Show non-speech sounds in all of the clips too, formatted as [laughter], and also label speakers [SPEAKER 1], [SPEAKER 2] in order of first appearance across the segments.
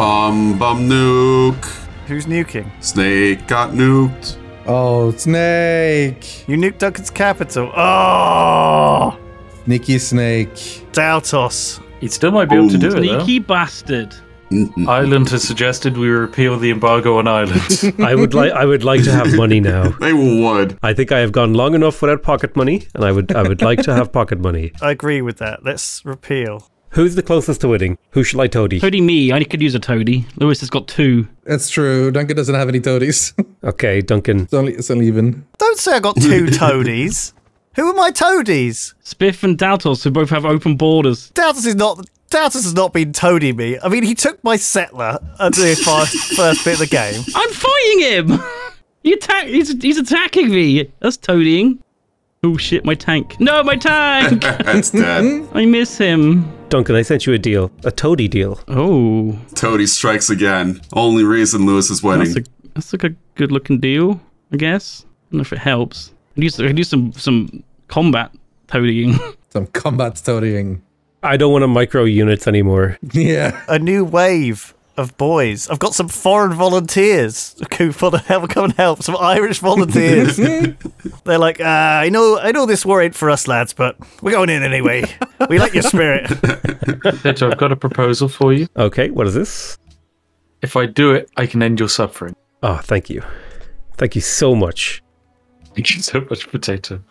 [SPEAKER 1] Bum bum nuke.
[SPEAKER 2] Who's nuking?
[SPEAKER 1] Snake got nuked.
[SPEAKER 3] Oh, Snake!
[SPEAKER 2] You nuked Duncan's capital. Oh,
[SPEAKER 3] Nicky Snake.
[SPEAKER 2] Daltos.
[SPEAKER 4] He still might be able to do it, though.
[SPEAKER 5] Sneaky bastard.
[SPEAKER 4] Ireland has suggested we repeal the embargo on Ireland. [laughs]
[SPEAKER 6] I would like I would like to have money now. [laughs]
[SPEAKER 1] They would.
[SPEAKER 6] I think I have gone long enough without pocket money, and I would I would like to have pocket money. [laughs]
[SPEAKER 2] I agree with that. Let's repeal.
[SPEAKER 6] Who's the closest to winning? Who shall I toady?
[SPEAKER 5] Toady me. I could use a toady. Lewis has got two.
[SPEAKER 3] That's true. Duncan doesn't have any toadies. [laughs]
[SPEAKER 6] Okay, Duncan.
[SPEAKER 3] it's only it's only even.
[SPEAKER 2] Don't say I got two [laughs] toadies. Who are my toadies?
[SPEAKER 5] Spiff and Daltos, who both have open borders.
[SPEAKER 2] Daltos is not. Daltos has not been toading me. I mean, he took my settler at the [laughs] first, first bit of the game.
[SPEAKER 5] I'm fighting him. He attack. He's he's attacking me. That's toadying. Oh shit! My tank. No, my tank.
[SPEAKER 1] That's dead.
[SPEAKER 5] I miss him.
[SPEAKER 6] Duncan, I sent you a deal. A toady deal.
[SPEAKER 5] Oh,
[SPEAKER 1] Toady strikes again. Only reason Lewis is winning.
[SPEAKER 5] that's a that's like a good looking deal. I guess. I don't know if it helps. I could use I could use some some combat toadying. [laughs]
[SPEAKER 3] Some combat toadying.
[SPEAKER 6] I don't want to micro units anymore. [laughs]
[SPEAKER 3] Yeah.
[SPEAKER 2] A new wave of boys. I've got some foreign volunteers who want to help come and help. Some Irish volunteers. [laughs] They're like, uh, I know, I know this war ain't for us lads, but we're going in anyway. We like your spirit. [laughs]
[SPEAKER 4] Peter, I've got a proposal for you.
[SPEAKER 6] Okay, what is this?
[SPEAKER 4] If I do it, I can end your suffering.
[SPEAKER 6] Oh, thank you. Thank you so much.
[SPEAKER 4] Thank you so much, Potato.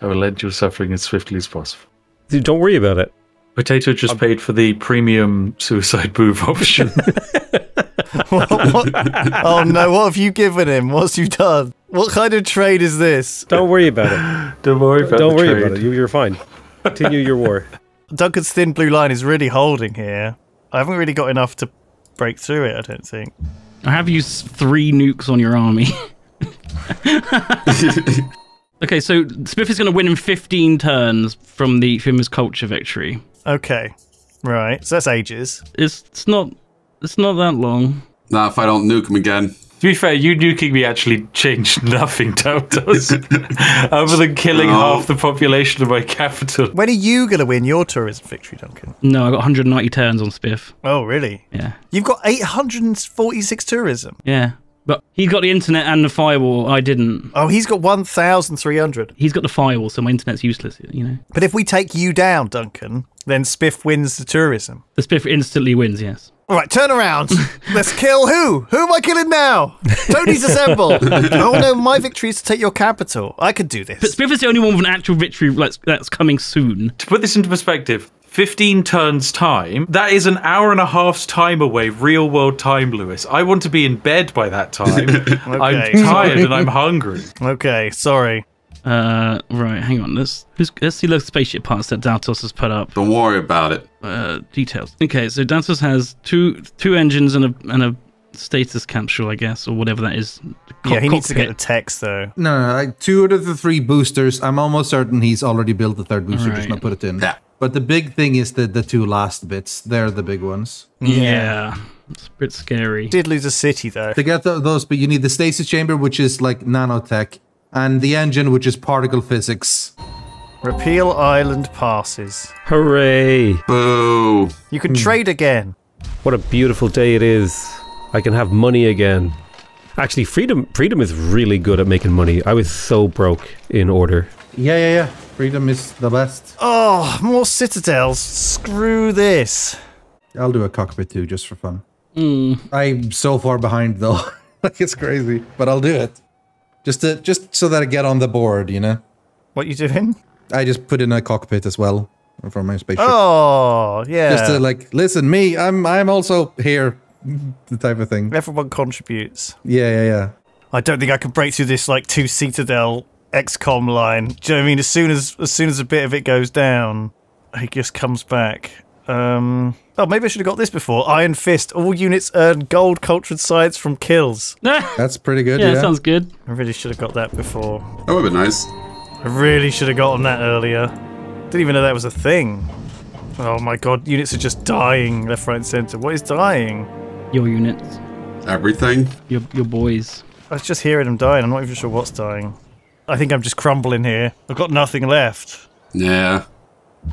[SPEAKER 4] I will end your suffering as swiftly as possible.
[SPEAKER 6] Dude, don't worry about it.
[SPEAKER 4] Potato just um, paid for the premium suicide [laughs] move option. [laughs]
[SPEAKER 2] What- what- Oh no, what have you given him? What's you done? What kind of trade is this?
[SPEAKER 6] Don't worry about it. [laughs]
[SPEAKER 4] Don't worry about it.
[SPEAKER 6] Don't
[SPEAKER 4] the
[SPEAKER 6] worry
[SPEAKER 4] trade.
[SPEAKER 6] about it. You, you're fine. Continue your war.
[SPEAKER 2] Duncan's thin blue line is really holding here. I haven't really got enough to break through it, I don't think.
[SPEAKER 5] I have used three nukes on your army. Okay, so Spiff is going to win in 15 turns from the from his culture victory.
[SPEAKER 2] Okay. Right. So that's ages.
[SPEAKER 5] It's it's not it's not that long.
[SPEAKER 1] Nah, if I don't nuke him again.
[SPEAKER 4] To be fair, you nuking me actually changed [laughs] nothing, Daltos. [laughs] Other than killing
[SPEAKER 1] No.
[SPEAKER 4] half the population of my capital.
[SPEAKER 2] When are you going to win your tourism victory, Duncan?
[SPEAKER 5] No, I got 190 turns on Spiff.
[SPEAKER 2] Oh, really?
[SPEAKER 5] Yeah,
[SPEAKER 2] You've got 846 tourism.
[SPEAKER 5] yeah. But he got the internet and the firewall. I didn't.
[SPEAKER 2] Oh, he's got 1,300.
[SPEAKER 5] He's got the firewall, so my internet's useless. You know,
[SPEAKER 2] But if we take you down, Duncan, then Spiff wins the tourism.
[SPEAKER 5] the Spiff instantly wins. Yes.
[SPEAKER 2] All right, turn around. [laughs] Let's kill who? Who am I killing now? Tony's assemble. [laughs] oh no, my victory is to take your capital. I could do this. But.
[SPEAKER 5] Spiff is the only one with an actual victory that's, that's coming soon.
[SPEAKER 4] To put this into perspective, 15 turns time, that is an hour and a half's time away, real world time, Lewis. I want to be in bed by that time. [laughs] I'm tired and I'm hungry.
[SPEAKER 2] Okay, sorry.
[SPEAKER 5] Uh, right. Hang on. Let's who's, let's see the spaceship parts that Daltos has put up.
[SPEAKER 1] Don't worry about it.
[SPEAKER 5] uh, details. Okay, so Daltos has two two engines and a and a status capsule, I guess, or whatever that is.
[SPEAKER 2] yeah, he needs to get the text though.
[SPEAKER 3] No, no, like two out of the three boosters. I'm almost certain he's already built the third booster, just
[SPEAKER 5] Right.
[SPEAKER 3] not put it in.
[SPEAKER 1] Yeah.
[SPEAKER 3] But the big thing is the the two last bits. They're the big ones.
[SPEAKER 5] Yeah, it's a bit scary.
[SPEAKER 2] Did lose a city though.
[SPEAKER 3] To get tho- those, but you need the stasis chamber, which is like nanotech, and the engine, which is particle physics.
[SPEAKER 2] Repeal island passes.
[SPEAKER 6] Hooray!
[SPEAKER 1] Boo.
[SPEAKER 2] You can trade again.
[SPEAKER 6] What a beautiful day it is. I can have money again. Actually, freedom freedom is really good at making money. I was so broke in order.
[SPEAKER 3] Yeah, yeah, yeah. Freedom is the best.
[SPEAKER 2] Oh, more citadels. Screw this.
[SPEAKER 3] I'll do a cockpit too, just for fun.
[SPEAKER 5] Hmm.
[SPEAKER 3] I'm so far behind though. [laughs] like it's crazy, but I'll do it. Just to just so that I get on the board, you know.
[SPEAKER 2] What you doing?
[SPEAKER 3] I just put in a cockpit as well for my spaceship.
[SPEAKER 2] Oh, yeah.
[SPEAKER 3] Just to like listen, me, I'm I'm also here, the type of thing.
[SPEAKER 2] Everyone contributes.
[SPEAKER 3] Yeah, yeah, yeah.
[SPEAKER 2] I don't think I can break through this like two citadel XCOM line. Do you know what I mean? As soon as as soon as a bit of it goes down, he just comes back. Um. Oh, maybe I should have got this before. Iron Fist. All units earn gold cultured sides from kills. [laughs]
[SPEAKER 3] That's pretty good.
[SPEAKER 5] that
[SPEAKER 3] Yeah,
[SPEAKER 5] sounds good.
[SPEAKER 2] I really should have got that before.
[SPEAKER 1] That would have been nice.
[SPEAKER 2] I really should have gotten that earlier. Didn't even know that was a thing. Oh my god, units are just dying left, right, and centre. What is dying?
[SPEAKER 5] Your units,
[SPEAKER 1] Everything.
[SPEAKER 5] your your boys.
[SPEAKER 2] I was just hearing them dying. I'm not even sure what's dying. I think I'm just crumbling here. I've got nothing left.
[SPEAKER 1] Yeah.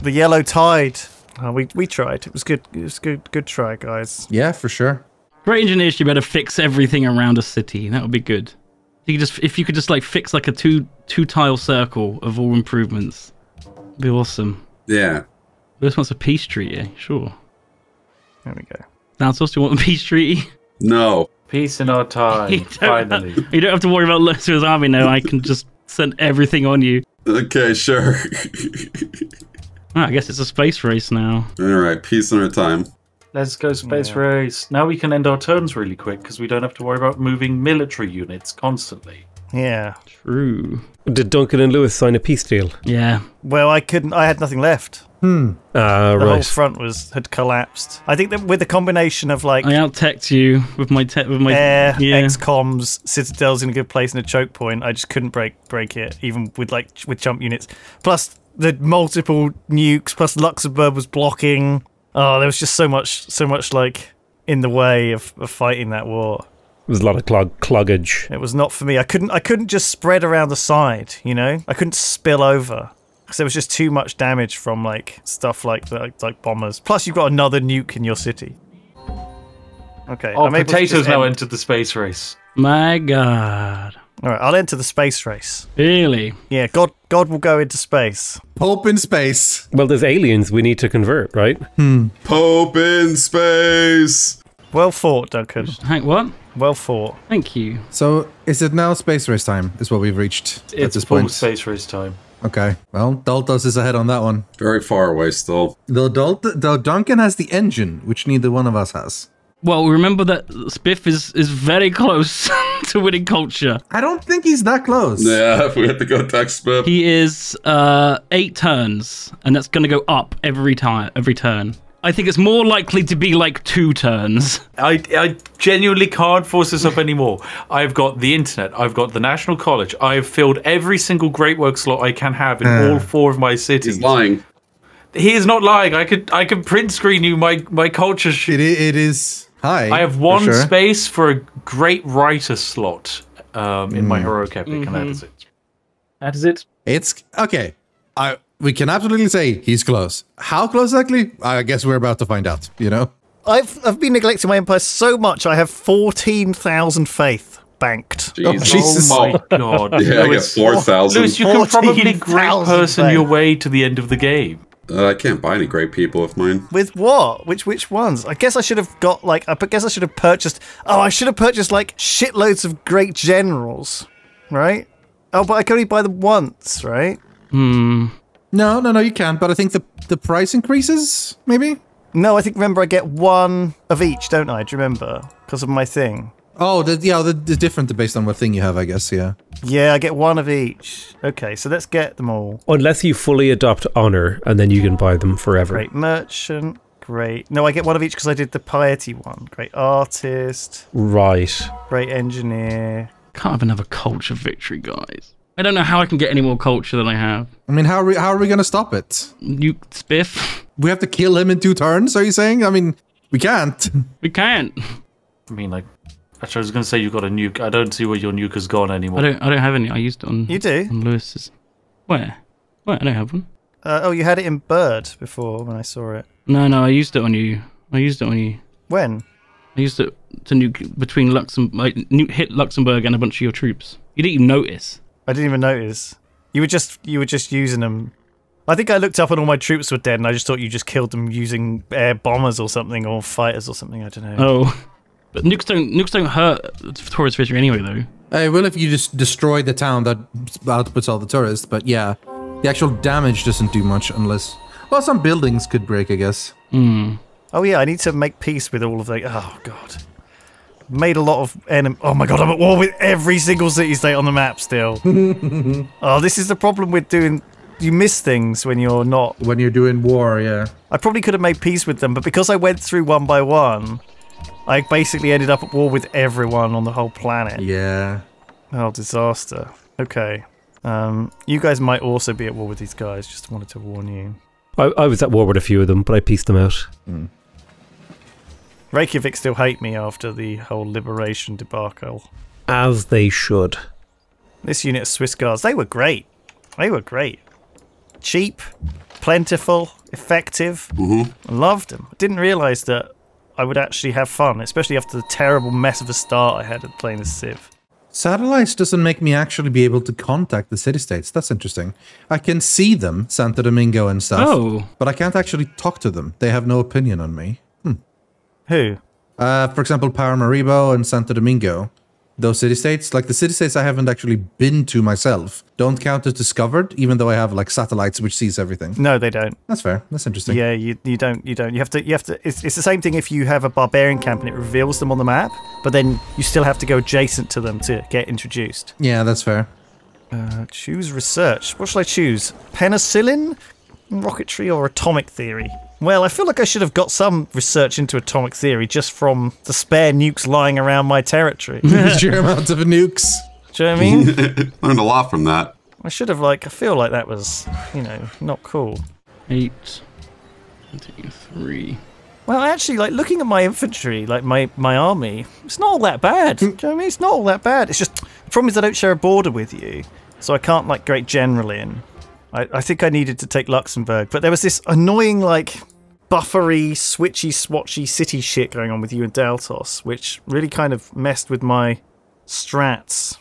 [SPEAKER 2] The yellow tide. Oh, we we tried. It was good. It was good. Good try, guys.
[SPEAKER 3] yeah, for sure.
[SPEAKER 5] Great engineers should be able to fix everything around a city. That would be good. You could just if you could just like fix like a two two tile circle of all improvements. It'd be awesome.
[SPEAKER 1] Yeah.
[SPEAKER 5] This wants a peace treaty, eh? sure.
[SPEAKER 2] There we go.
[SPEAKER 5] Santos, do you want a peace treaty?
[SPEAKER 1] No.
[SPEAKER 4] Peace in our [laughs] time.
[SPEAKER 5] don't-
[SPEAKER 4] Finally. [laughs]
[SPEAKER 5] You don't have to worry about Luxor's army now. I can just send everything on you.
[SPEAKER 1] Okay, sure. [laughs]
[SPEAKER 5] Ah, I guess it's a space race now.
[SPEAKER 1] All right, peace in our time.
[SPEAKER 4] Let's go space race. Now we can end our turns really quick because we don't have to worry about moving military units constantly.
[SPEAKER 2] Yeah.
[SPEAKER 5] True.
[SPEAKER 6] Did Duncan and Lewis sign a peace deal?
[SPEAKER 5] Yeah.
[SPEAKER 2] Well, I couldn't. I had nothing left.
[SPEAKER 6] Ah,
[SPEAKER 2] The whole front was had collapsed. I think that with the combination of like
[SPEAKER 5] I out teched you with my te- with my
[SPEAKER 2] air,
[SPEAKER 5] yeah.
[SPEAKER 2] XComs, Citadel's in a good place and a choke point. I just couldn't break break it, even with like with jump units. Plus the multiple nukes. Plus Luxembourg was blocking. Oh, there was just so much, so much like in the way of, of fighting that war.
[SPEAKER 6] There's a lot of clog- cloggage.
[SPEAKER 2] It was not for me. I couldn't. I couldn't just spread around the side. You know, I couldn't spill over because there was just too much damage from like stuff like like, like bombers. Plus, you've got another nuke in your city. Okay.
[SPEAKER 4] Oh,
[SPEAKER 2] I'm able
[SPEAKER 4] potatoes now
[SPEAKER 2] end-
[SPEAKER 4] entered the space race.
[SPEAKER 5] My God.
[SPEAKER 2] All right, I'll enter the space race.
[SPEAKER 5] Really?
[SPEAKER 2] Yeah, God, God will go into space.
[SPEAKER 3] Pope in space.
[SPEAKER 6] Well, there's aliens we need to convert, right? Hmm.
[SPEAKER 1] Pope in space.
[SPEAKER 2] Well fought, Duncan.
[SPEAKER 5] Hank, what?
[SPEAKER 2] Well fought.
[SPEAKER 5] Thank you.
[SPEAKER 3] So is it now space race time? Is what we've reached at this
[SPEAKER 4] full
[SPEAKER 3] point.
[SPEAKER 4] space race time.
[SPEAKER 3] Okay. Well, Daltos is ahead on that one.
[SPEAKER 1] Very far away still.
[SPEAKER 3] Though, Dalt- though Duncan has the engine, which neither one of us has.
[SPEAKER 5] Well, remember that Spiff is is very close [laughs] to winning culture.
[SPEAKER 3] I don't think he's that close.
[SPEAKER 1] Yeah, [laughs] we have to go text Spiff.
[SPEAKER 5] He is uh eight turns, and that's going to go up every time, every turn. I think it's more likely to be like two turns.
[SPEAKER 4] I, I genuinely can't force this up anymore. I've got the internet. I've got the National College. I've filled every single Great Work slot I can have in
[SPEAKER 3] Uh.
[SPEAKER 4] all four of my cities.
[SPEAKER 1] He's lying.
[SPEAKER 4] He is not lying. I could I could print screen you my my culture. Sh-
[SPEAKER 3] It, it is high.
[SPEAKER 4] I have
[SPEAKER 3] for
[SPEAKER 4] one
[SPEAKER 3] sure.
[SPEAKER 4] space for a great writer slot um, in my heroic epic, and that is it. That is it.
[SPEAKER 3] It's okay. I we can absolutely say he's close. How close exactly? I guess we're about to find out. You know.
[SPEAKER 2] I've I've been neglecting my empire so much. I have fourteen thousand faith banked.
[SPEAKER 1] Jesus.
[SPEAKER 3] Jesus.
[SPEAKER 4] Oh my god. [laughs]
[SPEAKER 1] Yeah, I get 4,000.
[SPEAKER 4] Lewis, you can probably great
[SPEAKER 2] 14,000
[SPEAKER 4] person your way to the end of the game.
[SPEAKER 1] Uh, I can't buy any great people with mine.
[SPEAKER 2] With what? Which which ones? I guess I should have got like I guess I should have purchased. Oh, I should have purchased like shitloads of great generals, right? Oh, but I can only buy them once, right?
[SPEAKER 5] Hmm.
[SPEAKER 3] No, no, no. You can, but I think the the price increases. Maybe.
[SPEAKER 2] No, I think remember I get one of each, don't I? Do you remember? Because of my thing.
[SPEAKER 3] Oh, the, yeah, the, the different based on what thing you have, I guess. Yeah.
[SPEAKER 2] Yeah, I get one of each. Okay, so let's get them all.
[SPEAKER 6] Unless you fully adopt honor, and then you can buy them forever.
[SPEAKER 2] Great merchant. Great. No, I get one of each because I did the piety one. Great artist.
[SPEAKER 6] Right.
[SPEAKER 2] Great engineer.
[SPEAKER 5] Can't have another culture victory, guys. I don't know how I can get any more culture than I have.
[SPEAKER 3] I mean, how are we, how are we gonna stop it?
[SPEAKER 5] You Spiff.
[SPEAKER 3] We have to kill him in two turns. Are you saying? I mean, we can't.
[SPEAKER 5] We can't.
[SPEAKER 4] I mean, like, actually, I was going to say you got a nuke. I don't see where your nuke has gone anymore.
[SPEAKER 5] I don't. I don't have any. I used it on.
[SPEAKER 2] You do?
[SPEAKER 5] on Lewis's. Where? Where? I don't have one.
[SPEAKER 2] Uh, oh, you had it in Bird before when I saw it.
[SPEAKER 5] No, no. I used it on you. I used it on you.
[SPEAKER 2] When?
[SPEAKER 5] I used it to nuke between Luxembourg. Like, nuke hit Luxembourg and a bunch of your troops. You didn't even notice.
[SPEAKER 2] I didn't even notice. You were just you were just using them. I think I looked up and all my troops were dead, and I just thought you just killed them using air bombers or something, or fighters or something. I don't know.
[SPEAKER 5] Oh, but nukes don't nukes don't hurt tourist fishery anyway, though.
[SPEAKER 3] Hey, well, if you just destroy the town that outputs all the tourists, but yeah, the actual damage doesn't do much unless. Well, some buildings could break, I guess.
[SPEAKER 5] Hmm.
[SPEAKER 2] Oh yeah, I need to make peace with all of the. Oh god, made a lot of enemy. Oh my god, I'm at war with every single city state on the map still. [laughs] oh, this is the problem with doing. You miss things when you're not.
[SPEAKER 3] When you're doing war, yeah.
[SPEAKER 2] I probably could have made peace with them, but because I went through one by one, I basically ended up at war with everyone on the whole planet.
[SPEAKER 3] Yeah.
[SPEAKER 2] Oh, disaster. Okay. Um, you guys might also be at war with these guys. Just wanted to warn you.
[SPEAKER 6] I, I was at war with a few of them, but I pieced them out.
[SPEAKER 2] Reykjavik still hate me after the whole liberation debacle.
[SPEAKER 6] As they should.
[SPEAKER 2] This unit of Swiss Guards, they were great. They were great. Cheap, plentiful, effective.
[SPEAKER 1] Mhm.
[SPEAKER 2] I loved them. I didn't realise that I would actually have fun, especially after the terrible mess of a start I had at playing the Civ.
[SPEAKER 3] Satellites doesn't make me actually be able to contact the city states. That's interesting. I can see them, Santo Domingo and stuff.
[SPEAKER 5] Oh.
[SPEAKER 3] But I can't actually talk to them. They have no opinion on me.
[SPEAKER 2] Who?
[SPEAKER 3] Uh, for example, Paramaribo and Santo Domingo. Those city states, like the city states I haven't actually been to myself, don't count as discovered, even though I have like satellites which sees everything.
[SPEAKER 2] No, they don't.
[SPEAKER 3] That's fair. That's interesting.
[SPEAKER 2] Yeah, you you don't you don't you have to you have to. It's, it's the same thing if you have a barbarian camp and it reveals them on the map, but then you still have to go adjacent to them to get introduced.
[SPEAKER 3] Yeah, that's fair.
[SPEAKER 2] Uh, choose research. What should I choose? Penicillin, rocketry, or atomic theory? Well, I feel like I should have got some research into atomic theory just from the spare nukes lying around my territory. Do [laughs]
[SPEAKER 3] The sheer amount of nukes.
[SPEAKER 2] you know what I mean? [laughs]
[SPEAKER 1] Learned a lot from that.
[SPEAKER 2] I should have like. I feel like that was, you know, not cool.
[SPEAKER 5] Eight, two, three.
[SPEAKER 2] Well, actually, like looking at my infantry, like my my army, it's not all that bad. Do you know what I mean? It's not all that bad. It's just the problem is I don't share a border with you, so I can't like great general in. I, I think I needed to take Luxembourg, but there was this annoying like buffery, switchy, swatchy city shit going on with you and Daltos, which really kind of messed with my strats.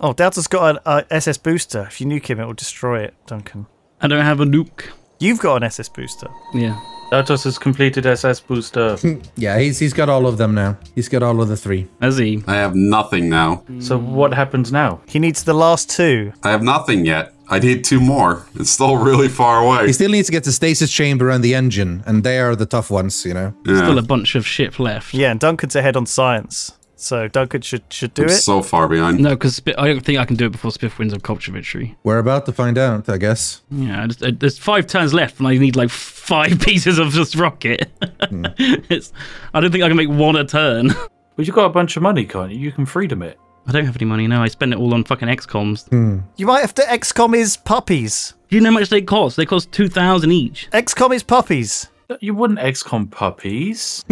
[SPEAKER 2] Oh, Delta's got an uh, SS booster. If you nuke him, it will destroy it, Duncan.
[SPEAKER 5] I don't have a nuke.
[SPEAKER 2] You've got an SS booster.
[SPEAKER 5] Yeah.
[SPEAKER 4] Daltos has completed SS booster. [laughs]
[SPEAKER 3] Yeah, he's he's got all of them now. He's got all of the three.
[SPEAKER 5] Has he?
[SPEAKER 1] I have nothing now.
[SPEAKER 4] so what happens now?
[SPEAKER 2] He needs the last two.
[SPEAKER 1] I have nothing yet. I need two more. It's still really far away.
[SPEAKER 3] He still needs to get the stasis chamber and the engine, and they are the tough ones, you know.
[SPEAKER 1] Yeah.
[SPEAKER 5] Still a bunch of ship left.
[SPEAKER 2] Yeah, and Duncan's ahead on science, so Duncan should should do
[SPEAKER 1] I'm
[SPEAKER 2] it.
[SPEAKER 1] so far behind.
[SPEAKER 5] No, because I don't think I can do it before Spiff wins a culture victory.
[SPEAKER 3] We're about to find out, I guess.
[SPEAKER 5] Yeah, I just, I, there's five turns left, and I need like five [laughs] pieces of this rocket. Hmm. [laughs] it's, I don't think I can make one a turn.
[SPEAKER 4] But you've got a bunch of money, can't you? You can freedom it.
[SPEAKER 5] I don't have any money now. I spend it all on fucking XComs.
[SPEAKER 2] You might have to XCOM his puppies.
[SPEAKER 5] Do you know how much they cost? They cost two thousand each.
[SPEAKER 2] XCOM his puppies.
[SPEAKER 4] You wouldn't XCOM puppies. [laughs]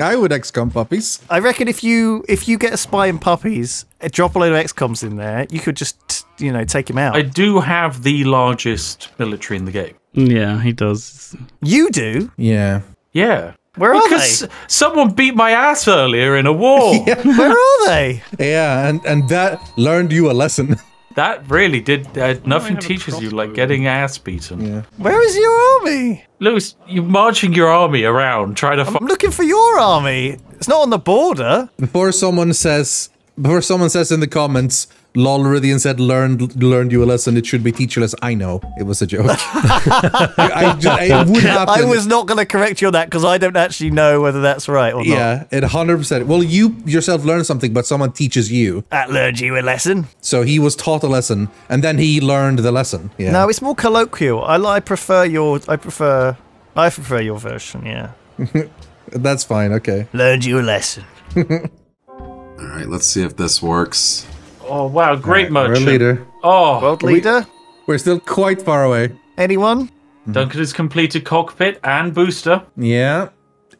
[SPEAKER 3] I would XCOM puppies.
[SPEAKER 2] I reckon if you if you get a spy in puppies, uh, drop a load of XComs in there, you could just you know take him out.
[SPEAKER 4] I do have the largest military in the game.
[SPEAKER 5] Yeah, he does.
[SPEAKER 2] you do.
[SPEAKER 3] Yeah.
[SPEAKER 4] Yeah.
[SPEAKER 2] Where are
[SPEAKER 4] Because
[SPEAKER 2] they?
[SPEAKER 4] someone beat my ass earlier in a war. [laughs]
[SPEAKER 2] Where are [laughs] they?
[SPEAKER 3] Yeah, and and that learned you a lesson. [laughs]
[SPEAKER 4] That really did. Uh, nothing teaches you like getting ass beaten.
[SPEAKER 3] Yeah.
[SPEAKER 2] Where is your army?
[SPEAKER 4] Lewis, you're marching your army around trying to
[SPEAKER 2] I'm looking for your army. It's not on the border.
[SPEAKER 3] Before someone says before someone says in the comments, lol Rythian said learned learned you a lesson, it should be teacherless. I know. It was a joke. [laughs] I, just, it would happen.
[SPEAKER 2] I was not going to correct you on that because I don't actually know whether that's right or not.
[SPEAKER 3] Yeah, it hundred percent. Well, you yourself learn something, but someone teaches you.
[SPEAKER 2] That learned you a lesson.
[SPEAKER 3] So he was taught a lesson, and then he learned the lesson. Yeah.
[SPEAKER 2] No, it's more colloquial. I, I prefer your. I prefer. I prefer your version. Yeah. [laughs]
[SPEAKER 3] that's fine. Okay.
[SPEAKER 2] Learned you a lesson. [laughs]
[SPEAKER 1] All right, let's see if this works.
[SPEAKER 4] Oh wow, great
[SPEAKER 3] We're
[SPEAKER 4] merchant.
[SPEAKER 3] leader.
[SPEAKER 4] Oh,
[SPEAKER 2] World leader.
[SPEAKER 3] We're still quite far away.
[SPEAKER 2] Anyone? Mm-hmm.
[SPEAKER 4] Duncan has completed cockpit and booster.
[SPEAKER 3] Yeah.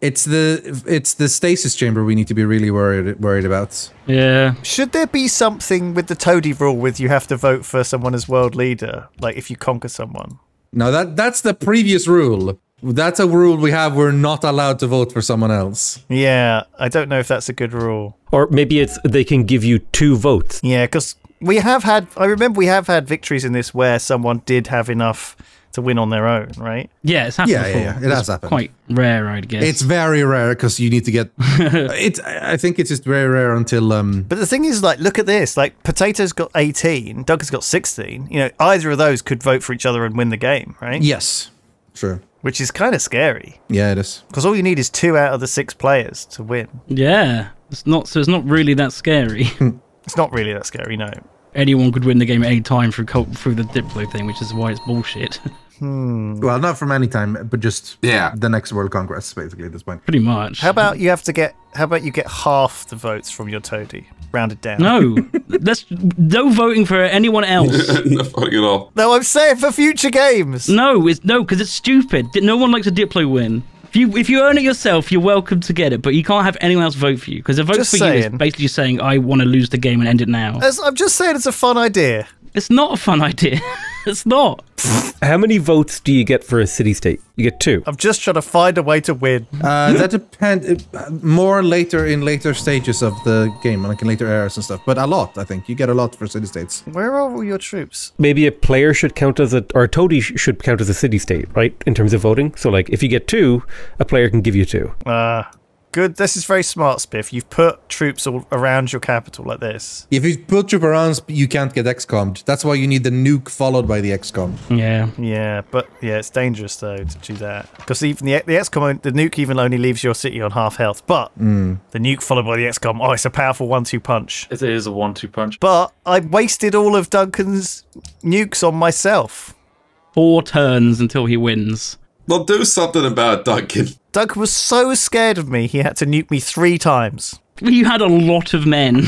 [SPEAKER 3] It's the it's the stasis chamber we need to be really worried worried about.
[SPEAKER 5] Yeah.
[SPEAKER 2] Should there be something with the Toady rule with you have to vote for someone as world leader? Like if you conquer someone.
[SPEAKER 3] No, that that's the previous rule. That's a rule we have. We're not allowed to vote for someone else.
[SPEAKER 2] Yeah, I don't know if that's a good rule.
[SPEAKER 6] Or maybe it's they can give you two votes.
[SPEAKER 2] Yeah, because we have had. I remember we have had victories in this where someone did have enough to win on their own, right?
[SPEAKER 5] Yeah, it's happened
[SPEAKER 3] Yeah, yeah,
[SPEAKER 5] before.
[SPEAKER 3] yeah, it has happened.
[SPEAKER 5] Quite rare, I'd guess.
[SPEAKER 3] It's very rare because you need to get. [laughs] it's. I think it's just very rare until um.
[SPEAKER 2] But the thing is, like, look at this. Like, Potato's got 18, Doug has got 16. You know, either of those could vote for each other and win the game, right?
[SPEAKER 3] Yes. True.
[SPEAKER 2] Which is kind of scary
[SPEAKER 3] Yeah, it is.
[SPEAKER 2] because all you need is two out of the six players to win.
[SPEAKER 5] yeah. It's not. So it's not really that scary. [laughs] Hmm.
[SPEAKER 2] It's not really that scary, no.
[SPEAKER 5] Anyone could win the game at any time through through the Diplo thing, which is why it's bullshit. [laughs] Hmm.
[SPEAKER 3] Well, not from any time, but just
[SPEAKER 1] Yeah.
[SPEAKER 3] the next World Congress, basically at this point.
[SPEAKER 5] Pretty much.
[SPEAKER 2] How about you have to get? How about you get half the votes from your toady, rounded down?
[SPEAKER 5] No, [laughs] let's no voting for anyone [laughs] else.
[SPEAKER 1] no fucking at all.
[SPEAKER 2] no, I'm saying for future games.
[SPEAKER 5] No, it's no because it's stupid. No one likes a Diplo win. If you if you earn it yourself, you're welcome to get it, but you can't have anyone else vote for you because a vote
[SPEAKER 2] Just
[SPEAKER 5] for you is basically just saying I want to lose the game and end it now.
[SPEAKER 2] As, I'm just saying, it's a fun idea.
[SPEAKER 5] It's not a fun idea. [laughs] it's not.
[SPEAKER 6] How many votes do you get for a city state? You get two.
[SPEAKER 2] I'm just trying to find a way to win.
[SPEAKER 3] Uh, that depend uh, more later in later stages of the game, like in later eras and stuff. But a lot, I think you get a lot for city states.
[SPEAKER 2] Where are all your troops?
[SPEAKER 6] Maybe a player should count as a, or a toady sh- should count as a city state, right? In terms of voting. So, like, if you get two, a player can give you two.
[SPEAKER 2] Uh, good. This is very smart, Spiff. You've put troops all around your capital like this.
[SPEAKER 3] If you put troops around, you can't get XCOM'd. That's why you need the nuke followed by the XCOM.
[SPEAKER 5] Yeah.
[SPEAKER 2] Yeah, but yeah, it's dangerous though to do that because even the the XCOM, the nuke even only leaves your city on half health. But mm. the nuke followed by the XCOM, oh, it's a powerful one-two punch.
[SPEAKER 4] It is a one-two punch.
[SPEAKER 2] But I wasted all of Duncan's nukes on myself.
[SPEAKER 5] Four turns until he wins.
[SPEAKER 1] Well, do something about it, Duncan.
[SPEAKER 2] Duncan was so scared of me, he had to nuke me three times.
[SPEAKER 5] You had a lot of men.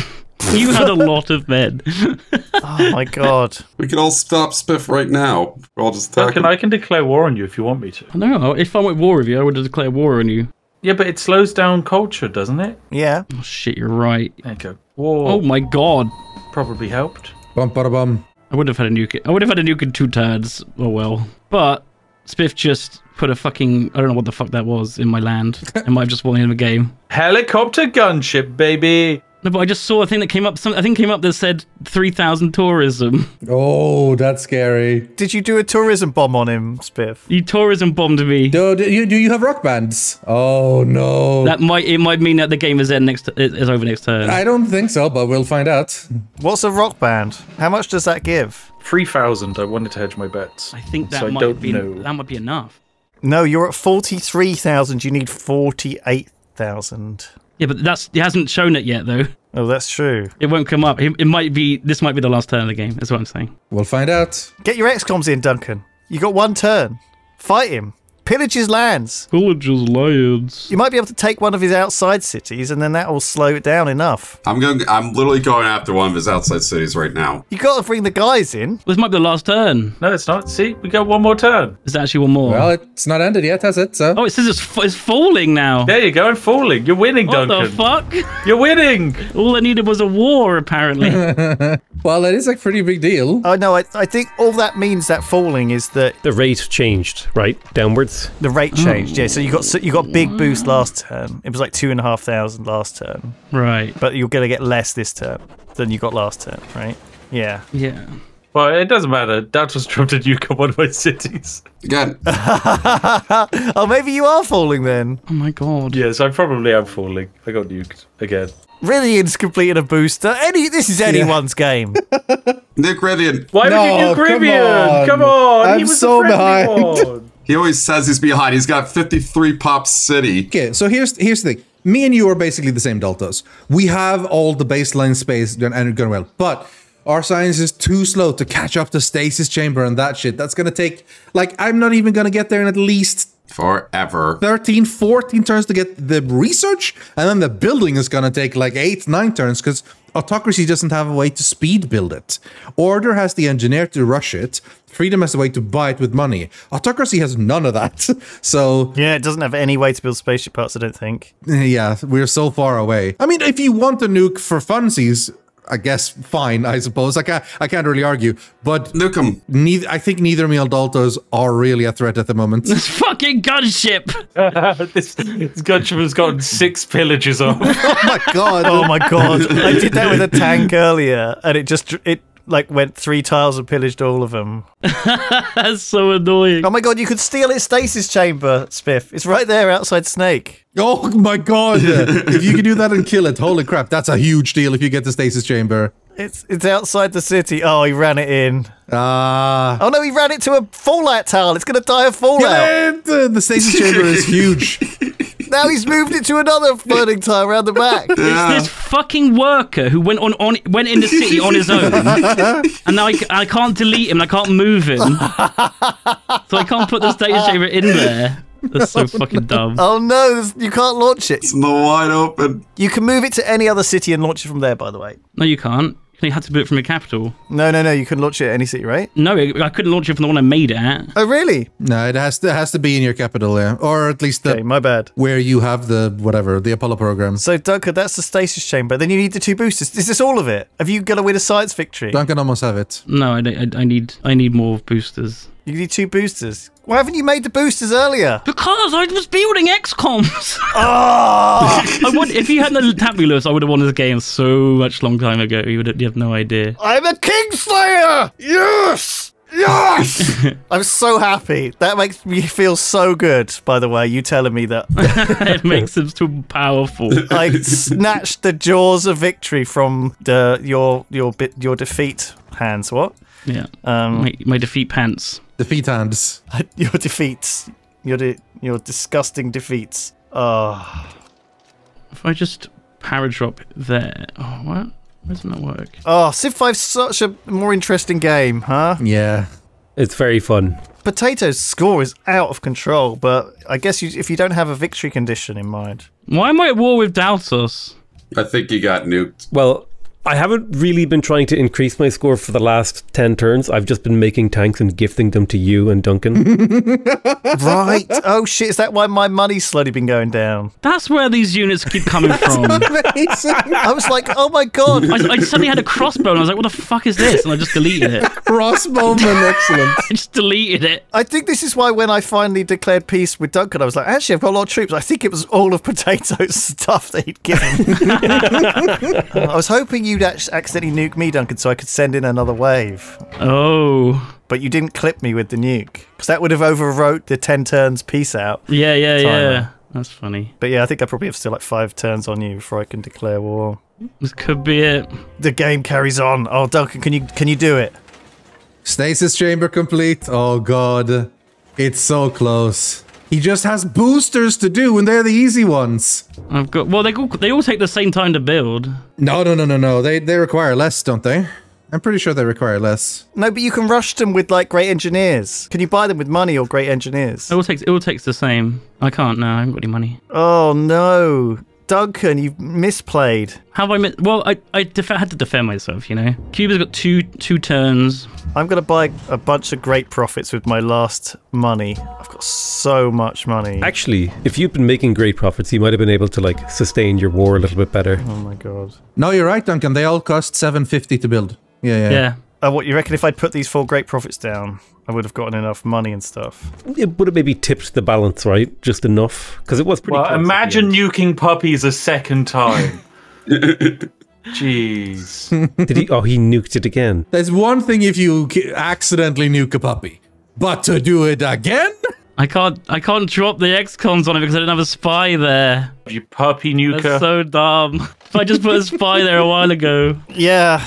[SPEAKER 5] You had a lot of men. [laughs]
[SPEAKER 2] Oh my god.
[SPEAKER 1] We can all stop Spiff right now. We're all just
[SPEAKER 4] Duncan,
[SPEAKER 1] attacking.
[SPEAKER 4] I can declare war on you if you want me to.
[SPEAKER 5] No, if I went war with you, I would have declared war on you.
[SPEAKER 4] Yeah, but it slows down culture, doesn't it?
[SPEAKER 2] Yeah.
[SPEAKER 5] Oh shit, you're right.
[SPEAKER 4] There you go. War
[SPEAKER 5] Oh my god.
[SPEAKER 4] probably helped.
[SPEAKER 3] Bum ba bum.
[SPEAKER 5] I would have had a nuke. I would have had a nuke in two turns. Oh well. But Spiff just put a fucking I don't know what the fuck that was in my land. [laughs] It might have just won him a game.
[SPEAKER 4] Helicopter gunship, baby.
[SPEAKER 5] No, but I just saw a thing that came up. Some I think came up that said three thousand tourism.
[SPEAKER 3] Oh, that's scary.
[SPEAKER 2] Did you do a tourism bomb on him, Spiff?
[SPEAKER 5] You tourism bombed me.
[SPEAKER 3] Do, do you do you have rock bands? Oh no.
[SPEAKER 5] That might it might mean that the game is end next is over next turn.
[SPEAKER 3] I don't think so, but we'll find out.
[SPEAKER 2] What's a rock band? How much does that give?
[SPEAKER 4] Three thousand. I wanted to hedge my bets.
[SPEAKER 5] I think that
[SPEAKER 4] so I don't
[SPEAKER 5] be
[SPEAKER 4] know.
[SPEAKER 5] that might be enough.
[SPEAKER 2] No, you're at 43,000. You need 48,000.
[SPEAKER 5] Yeah, but that's it hasn't shown it yet though.
[SPEAKER 2] Oh, that's true.
[SPEAKER 5] It won't come up. It, it might be this might be the last turn of the game. That's what I'm saying.
[SPEAKER 3] We'll find out.
[SPEAKER 2] Get your XCOMs in, Duncan. You got one turn. Fight him. Pillage his lands.
[SPEAKER 5] Villages, lions.
[SPEAKER 2] You might be able to take one of his outside cities, and then that will slow it down enough.
[SPEAKER 1] I'm going. I'm literally going after one of his outside cities right now.
[SPEAKER 2] You got to bring the guys in.
[SPEAKER 5] This might be the last turn.
[SPEAKER 4] No, it's not. See, we got one more turn.
[SPEAKER 5] There's actually one more.
[SPEAKER 3] Well, it's not ended yet, has it? So
[SPEAKER 5] oh, it says it's, f- it's falling now.
[SPEAKER 4] There you go. I'm falling. You're winning,
[SPEAKER 5] what
[SPEAKER 4] Duncan.
[SPEAKER 5] What the fuck?
[SPEAKER 4] You're winning.
[SPEAKER 5] All I needed was a war, apparently. [laughs]
[SPEAKER 3] well, that is a pretty big deal.
[SPEAKER 2] Oh no, I, I think all that means that falling is that
[SPEAKER 6] The rate changed, right? Downwards.
[SPEAKER 2] the rate hmm. changed. Yeah, so you got so you got big boost hmm. last turn. It was like two and a half thousand last turn,
[SPEAKER 5] right.
[SPEAKER 2] but you're gonna get less this turn than you got last turn, right? Yeah.
[SPEAKER 5] Yeah.
[SPEAKER 4] Well, it doesn't matter. That was dropped a nuke on one of my cities.
[SPEAKER 1] Again, [laughs]
[SPEAKER 2] oh, maybe you are falling then.
[SPEAKER 5] Oh my god.
[SPEAKER 4] Yes, I probably am falling. I got nuked again.
[SPEAKER 2] Rythian's completed a booster. Any this is anyone's game. [laughs]
[SPEAKER 1] Nick Rillian.
[SPEAKER 4] Why
[SPEAKER 3] No,
[SPEAKER 4] would you nuke
[SPEAKER 3] come
[SPEAKER 4] Rivian?
[SPEAKER 3] on.
[SPEAKER 4] Come on.
[SPEAKER 3] I'm
[SPEAKER 4] he was
[SPEAKER 3] so
[SPEAKER 4] the friendly
[SPEAKER 3] behind.
[SPEAKER 4] one. [laughs]
[SPEAKER 1] He always says he's behind. He's got 53 pop city.
[SPEAKER 3] Okay, so here's here's the thing. Me and you are basically the same deltas. We have all the baseline space and and going well, but our science is too slow to catch up to stasis chamber and that shit. That's gonna take like I'm not even gonna get there in at least
[SPEAKER 1] Forever.
[SPEAKER 3] 13, 14 turns to get the research, and then the building is gonna take like eight, nine turns because autocracy doesn't have a way to speed build it. Order has the engineer to rush it. Freedom has a way to buy it with money. Autocracy has none of that. [laughs] So
[SPEAKER 2] yeah, it doesn't have any way to build spaceship parts. I don't think. [laughs]
[SPEAKER 3] yeah, we're so far away. I mean, if you want a nuke for funsies, I guess fine. I suppose I can't. I can't really argue. But
[SPEAKER 1] Nuke him.
[SPEAKER 3] neither. I think neither Meal Daltos are really a threat at the moment.
[SPEAKER 5] This [laughs] fucking gunship. [laughs]
[SPEAKER 4] this, this gunship has gotten six pillages off. [laughs]
[SPEAKER 3] oh my god!
[SPEAKER 2] Oh my god! I did that with a tank earlier, and it just it like went three tiles and pillaged all of them. [laughs]
[SPEAKER 5] That's so annoying.
[SPEAKER 2] Oh my god! You could steal its stasis chamber, Spiff. It's right there outside Snake.
[SPEAKER 3] Oh my god! [laughs] if you can do that and kill it, holy crap, that's a huge deal if you get the stasis chamber.
[SPEAKER 2] It's it's outside the city. Oh, he ran it in.
[SPEAKER 3] Ah.
[SPEAKER 2] Oh no, he ran it to a fallout tile. It's gonna die of fallout.
[SPEAKER 3] yeah, the, the stasis chamber is huge. [laughs]
[SPEAKER 2] Now he's moved it to another floating tile around the back. [laughs]
[SPEAKER 5] It's This fucking worker who went on, on went in the [laughs] city on his own, and now I, c- I can't delete him. I can't move him, so I can't put the stasis chamber in there. That's so fucking dumb.
[SPEAKER 2] Oh no, there's- you can't launch it.
[SPEAKER 1] It's in the wide open.
[SPEAKER 2] You can move it to any other city and launch it from there. By the way,
[SPEAKER 5] No, you can't. You had to do it from your capital.
[SPEAKER 2] No, no, no. You couldn't launch it at any city, right?
[SPEAKER 5] No, I couldn't launch it from the one I made it at.
[SPEAKER 2] Oh, really?
[SPEAKER 3] No, it has to it has to be in your capital, yeah, or at least the,
[SPEAKER 2] Okay, my bad.
[SPEAKER 3] where you have the whatever the Apollo program.
[SPEAKER 2] So, Duncan, that's the stasis chamber. Then you need the two boosters. Is this all of it? Have you got to win a science victory?
[SPEAKER 3] Duncan almost have it.
[SPEAKER 5] No, I, I, I need I need more boosters.
[SPEAKER 2] You need two boosters. Why haven't you made the boosters earlier?
[SPEAKER 5] Because I was building XComs.
[SPEAKER 2] Oh, [laughs] [laughs]
[SPEAKER 5] I would if you hadn't tapped me, Lewis. I would have won this game so much long time ago. You would have, you have no idea.
[SPEAKER 2] I'm a Kingslayer! Yes! Yes! [laughs] I'm so happy. That makes me feel so good, by the way, you telling me that
[SPEAKER 5] it makes them too powerful.
[SPEAKER 2] I snatched the jaws of victory from the your your bit your defeat hands. What?
[SPEAKER 5] Yeah,
[SPEAKER 2] Um,
[SPEAKER 5] my, my defeat pants.
[SPEAKER 3] Defeat hands. [laughs]
[SPEAKER 2] your defeats. Your de- your disgusting defeats. Oh,
[SPEAKER 5] If I just paradrop there, oh what? Why doesn't that work?
[SPEAKER 2] oh, Civ 5's such a more interesting game, huh?
[SPEAKER 3] Yeah.
[SPEAKER 6] It's very fun.
[SPEAKER 2] Potato's score is out of control, but I guess you, if you don't have a victory condition in mind,
[SPEAKER 5] Why am I at war with Daltos?
[SPEAKER 1] I think you got nuked.
[SPEAKER 6] Well, I haven't really been trying to increase my score for the last 10 turns. I've just been making tanks and gifting them to you and Duncan. [laughs]
[SPEAKER 2] right? oh shit! Is that why my money's slowly been going down?
[SPEAKER 5] That's where these units keep coming from.
[SPEAKER 3] Amazing.
[SPEAKER 2] I was like, oh my god!
[SPEAKER 5] I, I suddenly had a crossbow and I was like, what the fuck is this? And I just deleted it.
[SPEAKER 3] Crossbowman, excellent. [laughs]
[SPEAKER 5] I just deleted it.
[SPEAKER 2] I think this is why when I finally declared peace with Duncan, I was like, actually, I've got a lot of troops. I think it was all of [laughs] Potato's stuff that he'd given. I was hoping you'd accidentally nuke me, Duncan, so I could send in another wave.
[SPEAKER 5] Oh.
[SPEAKER 2] But you didn't clip me with the nuke, because that would have overwrote the 10 turns peace out.
[SPEAKER 5] Yeah, yeah, yeah. That's funny.
[SPEAKER 2] But yeah, I think I probably have still like five turns on you before I can declare war.
[SPEAKER 5] This could be it.
[SPEAKER 2] The game carries on. Oh, Duncan, can you can you do it?
[SPEAKER 3] Stasis chamber complete. Oh god. It's so close. He just has boosters to do, and they're the easy ones.
[SPEAKER 5] I've got. Well, they all, they all take the same time to build.
[SPEAKER 3] No, no, no, no, no. They they require less, don't they? I'm pretty sure they require less.
[SPEAKER 2] No, but you can rush them with like great engineers. Can you buy them with money or great engineers?
[SPEAKER 5] It all takes. It all takes the same. I can't. No, I haven't got any money.
[SPEAKER 2] Oh no, Duncan, you've misplayed.
[SPEAKER 5] Have I? Mi- well, I I def- had to defend myself. You know, Cuba's got two two turns.
[SPEAKER 2] I'm gonna buy a bunch of great prophets with my last money. I've got so much money.
[SPEAKER 6] Actually, if you'd been making great prophets, you might have been able to like sustain your war a little bit better.
[SPEAKER 2] Oh my god.
[SPEAKER 3] No, you're right, Duncan. They all cost 750 to build. Yeah, yeah.
[SPEAKER 5] Yeah.
[SPEAKER 2] Oh, what you reckon? If I'd put these four great prophets down, I would have gotten enough money and stuff.
[SPEAKER 6] It would have maybe tipped the balance, right? Just enough. Because it was pretty
[SPEAKER 4] Well,
[SPEAKER 6] close
[SPEAKER 4] imagine nuking puppies a second time. [laughs] Jeez.
[SPEAKER 6] Did he? Oh, he nuked it again.
[SPEAKER 3] There's one thing if you accidentally nuke a puppy, but to do it again?
[SPEAKER 5] I can't. I can't drop the XComs on it because I didn't have a spy there.
[SPEAKER 4] You puppy nuker.
[SPEAKER 5] That's so dumb. If [laughs] I just put a spy there a while ago,
[SPEAKER 2] Yeah.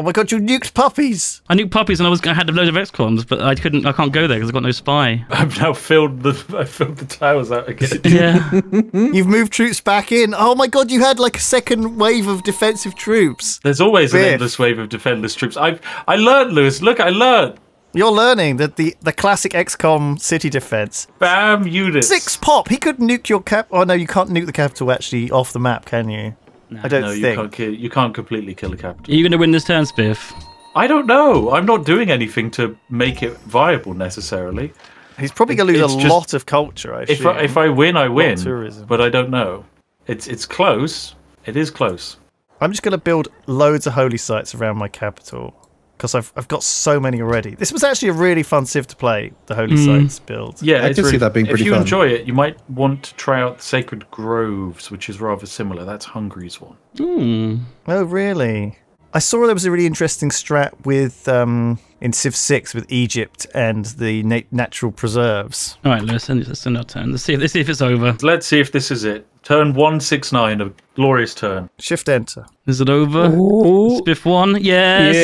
[SPEAKER 2] Oh my god, you nuked puppies!
[SPEAKER 5] I knew puppies and I was I had a load of XComs, but I couldn't. I can't go there because I've got no spy.
[SPEAKER 4] I've now filled the I filled the towers out again. [laughs]
[SPEAKER 5] Yeah. [laughs]
[SPEAKER 2] You've moved troops back in. Oh my god, you had like a second wave of defensive troops.
[SPEAKER 4] There's always an endless wave of defenderless troops. I I learned, Lewis. Look, I learned.
[SPEAKER 2] You're learning that the, the classic XCOM city defense.
[SPEAKER 4] Bam units.
[SPEAKER 2] Six pop! He could nuke your cap. Oh no, you can't nuke the capital actually off the map, can you? I don't
[SPEAKER 4] No, you
[SPEAKER 2] think.
[SPEAKER 4] can't kill. You can't completely kill a capital.
[SPEAKER 5] Are you going to win this turn, Spiff?
[SPEAKER 4] I don't know. I'm not doing anything to make it viable necessarily.
[SPEAKER 2] He's probably going to lose
[SPEAKER 4] It's
[SPEAKER 2] a
[SPEAKER 4] just-
[SPEAKER 2] lot of culture, I
[SPEAKER 4] If I, if I win, I win.
[SPEAKER 2] tourism.
[SPEAKER 4] But I don't know. It's it's close. It is close.
[SPEAKER 2] I'm just going to build loads of holy sites around my capital because I've, I've got so many already. This was actually a really fun civ to play, the holy sites build.
[SPEAKER 4] Yeah,
[SPEAKER 3] I
[SPEAKER 4] it's
[SPEAKER 3] can see that being
[SPEAKER 4] If you
[SPEAKER 3] fun.
[SPEAKER 4] enjoy it, you might want to try out Sacred Groves, which is rather similar. That's Hungary's one.
[SPEAKER 5] Hmm.
[SPEAKER 2] Oh, really? I saw there was a really interesting strat with um, in Civ 6 with Egypt and the na- natural preserves.
[SPEAKER 5] All right, Lewis. Send it. Send our turn. Let's see. Let's see if it's over.
[SPEAKER 4] Let's see if this is it. Turn one six nine, a glorious turn.
[SPEAKER 2] Shift enter.
[SPEAKER 5] Is it over? Spiff one. Yes.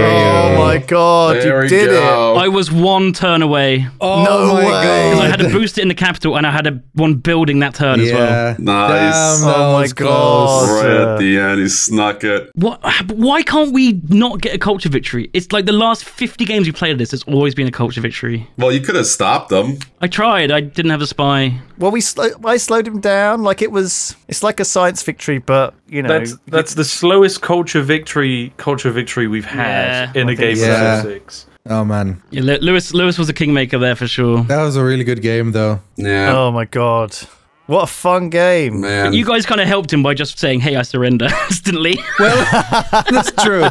[SPEAKER 2] Oh my god,
[SPEAKER 1] There
[SPEAKER 2] you
[SPEAKER 1] we
[SPEAKER 2] did it!
[SPEAKER 5] I was one turn away.
[SPEAKER 3] Oh
[SPEAKER 2] No
[SPEAKER 3] my
[SPEAKER 2] way.
[SPEAKER 5] Because I had to boost it in the capital and I had a one building that turn as well.
[SPEAKER 3] Yeah.
[SPEAKER 1] Nice.
[SPEAKER 3] Damn,
[SPEAKER 2] Oh my God.
[SPEAKER 1] Right at the end, he snuck it.
[SPEAKER 5] What? Why can't we not get a culture victory? It's like like the last 50 games we played of this, it's always been a culture victory.
[SPEAKER 1] Well, you could have stopped them.
[SPEAKER 5] I tried. I didn't have a spy.
[SPEAKER 2] Well, we sl- I slowed him down. Like it was, it's like a science victory, but you know,
[SPEAKER 4] That's that's the slowest culture victory culture victory we've had
[SPEAKER 5] Yeah,
[SPEAKER 4] in
[SPEAKER 2] I
[SPEAKER 4] a game
[SPEAKER 3] so.
[SPEAKER 4] of
[SPEAKER 3] Yeah.
[SPEAKER 4] Civ Six.
[SPEAKER 3] Oh man,
[SPEAKER 5] Yeah, Lewis Lewis was a kingmaker there for sure.
[SPEAKER 3] that was a really good game though.
[SPEAKER 1] Yeah,
[SPEAKER 2] oh my god, what a fun game!
[SPEAKER 1] man.
[SPEAKER 5] You guys kind of helped him by just saying, "Hey, I surrender" [laughs] instantly.
[SPEAKER 3] Well, [laughs] that's true.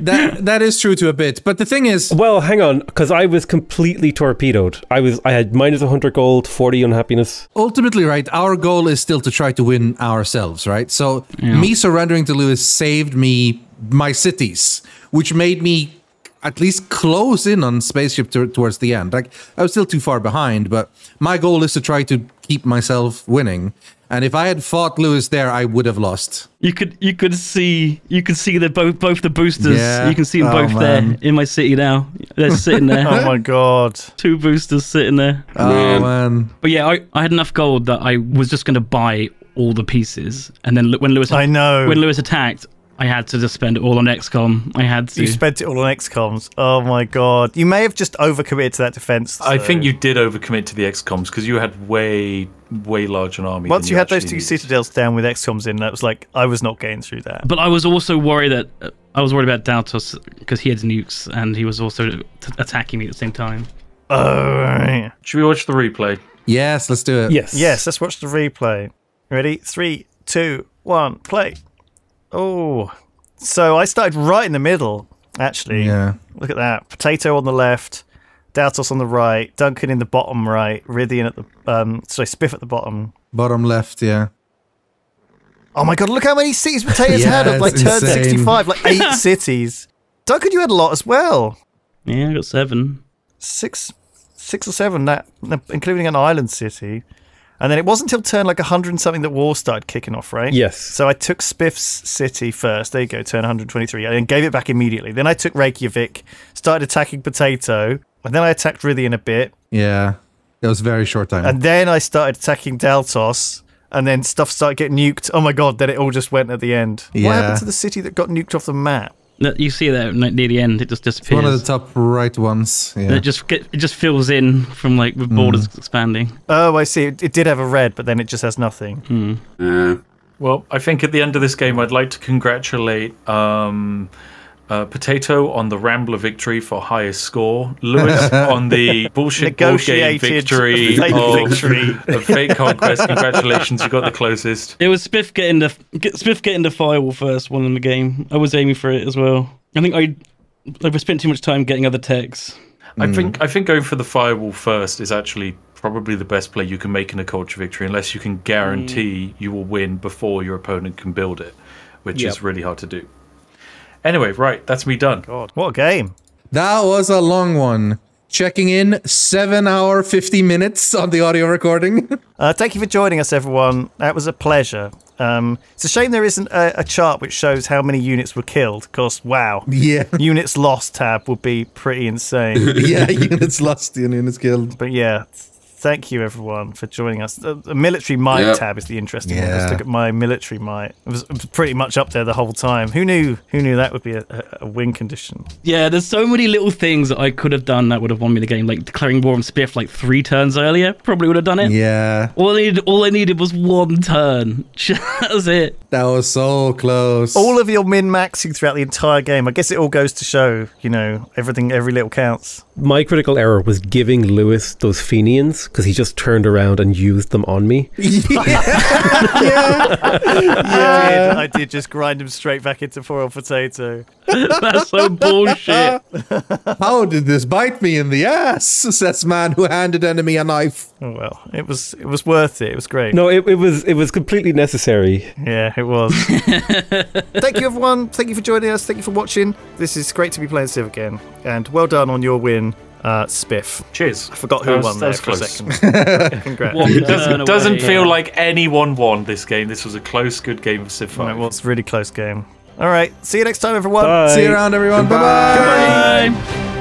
[SPEAKER 3] that that is true to a bit. But the thing is,
[SPEAKER 6] Well, hang on, because I was completely torpedoed. I was I had minus 100 gold, 40 unhappiness.
[SPEAKER 3] ultimately, right, our goal is still to try to win ourselves, right? So me surrendering to Lewis saved me my cities, which made me at least close in on spaceship to- towards the end. Like I was still too far behind, but my goal is to try to keep myself winning. And if I had fought Lewis there, I would have lost.
[SPEAKER 5] You could you could see you could see the both both the boosters.
[SPEAKER 3] Yeah.
[SPEAKER 5] You can see them
[SPEAKER 3] Oh,
[SPEAKER 5] both
[SPEAKER 3] man.
[SPEAKER 5] there in my city now. They're [laughs] sitting there.
[SPEAKER 2] Oh my god!
[SPEAKER 5] Two boosters sitting there.
[SPEAKER 3] Oh
[SPEAKER 1] Man.
[SPEAKER 3] man.
[SPEAKER 5] But yeah, I, I had enough gold that I was just going to buy all the pieces, and then when Lewis
[SPEAKER 2] I know.
[SPEAKER 5] when Lewis attacked, I had to just spend it all on XCOM. I had to.
[SPEAKER 2] You spent it all on XComs. Oh my god! You may have just overcommitted to that defense.
[SPEAKER 4] I think you did overcommit to the XComs because you had way way larger an army.
[SPEAKER 2] Once
[SPEAKER 4] than
[SPEAKER 2] you had those two
[SPEAKER 4] needed.
[SPEAKER 2] citadels down with XComs in, that was like I was not getting through that.
[SPEAKER 5] but I was also worried that uh, I was worried about Daltos because he had nukes and he was also t- attacking me at the same time.
[SPEAKER 2] Oh right.
[SPEAKER 4] Should we watch the replay?
[SPEAKER 3] Yes, let's do it.
[SPEAKER 6] Yes.
[SPEAKER 2] Yes, let's watch the replay. Ready? Three, two, one, play. Oh, so I started right in the middle. Actually,
[SPEAKER 3] Yeah.
[SPEAKER 2] look at that. Potato on the left, Daltos on the right, Duncan in the bottom right, Rythian at the um, sorry, Spiff at the bottom.
[SPEAKER 3] Bottom left, yeah.
[SPEAKER 2] Oh my god, look how many cities Potatoes [laughs]
[SPEAKER 3] Yeah,
[SPEAKER 2] had of like
[SPEAKER 3] it's
[SPEAKER 2] turn
[SPEAKER 3] insane.
[SPEAKER 2] 65, like eight [laughs] cities. Duncan, you had a lot as well.
[SPEAKER 5] Yeah, I got seven.
[SPEAKER 2] Six, six or seven, that including an island city. And then it wasn't until turn like 100 and something that war started kicking off, right?
[SPEAKER 6] Yes.
[SPEAKER 2] So I took Spiff's city first. There you go, turn 123. And gave it back immediately. Then I took Reykjavik, started attacking Potato, and then I attacked Rythian a bit.
[SPEAKER 3] Yeah. It was a very short time.
[SPEAKER 2] And then I started attacking Daltos, and then stuff started getting nuked. Oh my god, then it all just went at the end.
[SPEAKER 3] Yeah.
[SPEAKER 2] What happened to the city that got nuked off the map?
[SPEAKER 5] No, You see that near the end, it just disappears.
[SPEAKER 3] One of the top right ones. Yeah.
[SPEAKER 5] It just get, it just fills in from like with borders expanding.
[SPEAKER 2] Oh, I see. It, it did have a red, but then it just has nothing.
[SPEAKER 1] Yeah.
[SPEAKER 4] Well, I think at the end of this game, I'd like to congratulate um, uh, Potato on the Rambler victory for highest score, Lewis [laughs] on the bullshit board game victory [laughs]
[SPEAKER 2] potato
[SPEAKER 4] of,
[SPEAKER 2] victory.
[SPEAKER 4] of Fate Conquest. Congratulations, you got the closest.
[SPEAKER 5] It was Spiff getting the get, Spiff getting the firewall first one in the game. I was aiming for it as well. I think I I spent too much time getting other techs.
[SPEAKER 4] I think I think going for the firewall first is actually probably the best play you can make in a culture victory, unless you can guarantee you will win before your opponent can build it, which is really hard to do. Anyway, right, that's me done.
[SPEAKER 2] God, what a game.
[SPEAKER 3] That was a long one. Checking in, seven hour, 50 minutes on the audio recording. [laughs]
[SPEAKER 2] Uh, thank you for joining us, everyone. That was a pleasure. Um, it's a shame there isn't a, a chart which shows how many units were killed, because, wow.
[SPEAKER 3] yeah. [laughs]
[SPEAKER 2] units lost tab would be pretty insane. [laughs]
[SPEAKER 3] Yeah, units lost, units killed.
[SPEAKER 2] but yeah, thank you, everyone, for joining us. The, the military might
[SPEAKER 1] Yep.
[SPEAKER 2] tab is the interesting one.
[SPEAKER 3] Yeah.
[SPEAKER 2] Let's look at my military might. It was, pretty much up there the whole time. Who knew? Who knew that would be a, a, a win condition?
[SPEAKER 5] Yeah, there's so many little things that I could have done that would have won me the game, like declaring war on Spiff like three turns earlier. Probably would have done it.
[SPEAKER 3] Yeah,
[SPEAKER 5] All I needed, all I needed was one turn. [laughs] that was it.
[SPEAKER 3] that was so close.
[SPEAKER 2] All of your min maxing throughout the entire game. I guess it all goes to show, you know, everything, every little counts.
[SPEAKER 6] My critical error was giving Lewis those Fenians because he just turned around and used them on me. [laughs] [laughs]
[SPEAKER 2] Yeah, I did. I did just grind him straight back into foil potato. [laughs]
[SPEAKER 5] That's so bullshit.
[SPEAKER 3] How did this bite me in the ass? Says man who handed enemy a knife.
[SPEAKER 2] Oh well, it was it was worth it. It was great.
[SPEAKER 6] No, it, it was it was completely necessary.
[SPEAKER 2] Yeah, it was. Thank you, everyone. Thank you for joining us. Thank you for watching. This is great to be playing Civ again, and well done on your win, uh, Spiff.
[SPEAKER 4] Cheers.
[SPEAKER 2] I forgot who
[SPEAKER 4] was-
[SPEAKER 2] won
[SPEAKER 4] that
[SPEAKER 2] there
[SPEAKER 4] was
[SPEAKER 2] for a second. [laughs] Congrats.
[SPEAKER 5] One
[SPEAKER 4] It doesn't,
[SPEAKER 5] turn
[SPEAKER 4] doesn't
[SPEAKER 5] away.
[SPEAKER 4] feel like anyone won this game. This was a close, good game of Civ 5.
[SPEAKER 2] It was a really close game. All right. See you next time, everyone.
[SPEAKER 6] Bye.
[SPEAKER 3] See you around, everyone. Bye bye.
[SPEAKER 5] Bye.